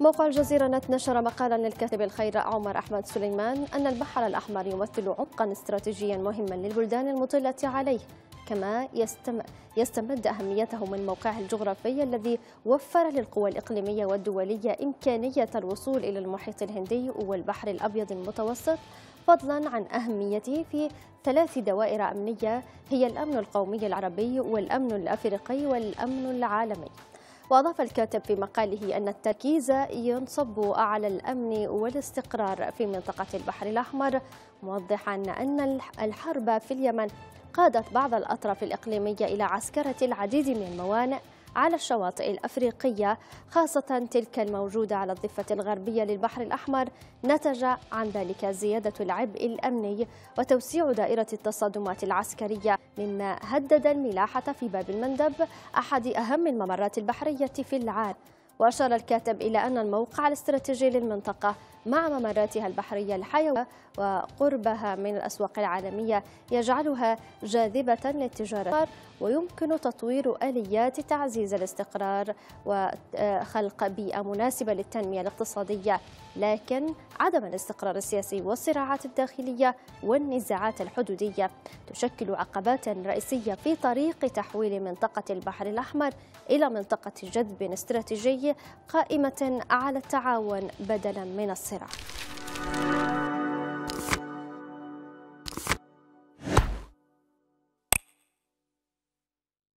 موقع الجزيرة نت نشر مقالا للكاتب الخير عمر أحمد سليمان أن البحر الأحمر يمثل عمقا استراتيجيا مهما للبلدان المطلة عليه كما يستم... يستمد أهميته من موقعه الجغرافي الذي وفر للقوى الإقليمية والدولية إمكانية الوصول إلى المحيط الهندي والبحر الأبيض المتوسط فضلا عن أهميته في ثلاث دوائر أمنية هي الأمن القومي العربي والأمن الأفريقي والأمن العالمي. وأضاف الكاتب في مقاله أن التركيز ينصب على الأمن والاستقرار في منطقة البحر الأحمر موضحا أن الحرب في اليمن قادت بعض الأطراف الإقليمية إلى عسكرة العديد من الموانئ. على الشواطئ الأفريقية خاصة تلك الموجودة على الضفة الغربية للبحر الأحمر. نتج عن ذلك زيادة العبء الأمني وتوسيع دائرة التصادمات العسكرية. مما هدد الملاحة في باب المندب أحد أهم الممرات البحرية في العالم. وأشار الكاتب إلى أن الموقع الاستراتيجي للمنطقة مع ممراتها البحرية الحيوية وقربها من الأسواق العالمية يجعلها جاذبة للتجارة ويمكن تطوير آليات تعزيز الاستقرار وخلق بيئة مناسبة للتنمية الاقتصادية. لكن عدم الاستقرار السياسي والصراعات الداخلية والنزاعات الحدودية تشكل عقبات رئيسية في طريق تحويل منطقة البحر الأحمر إلى منطقة جذب استراتيجي قائمة على التعاون بدلا من الصراع.